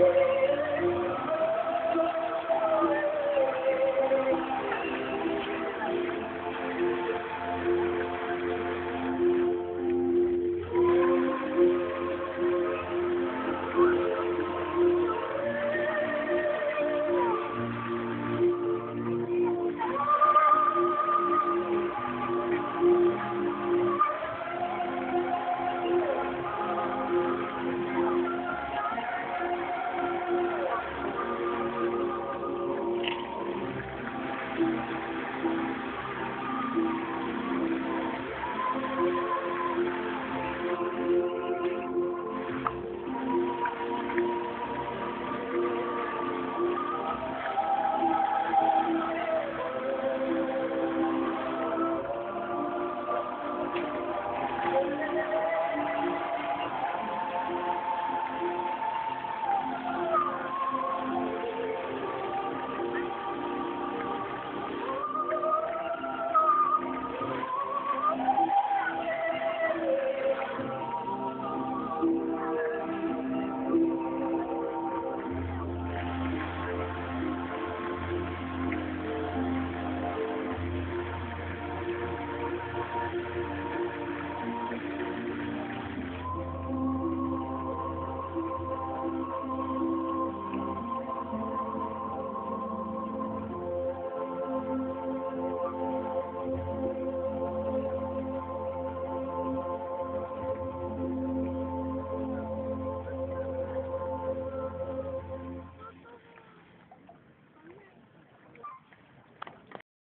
away.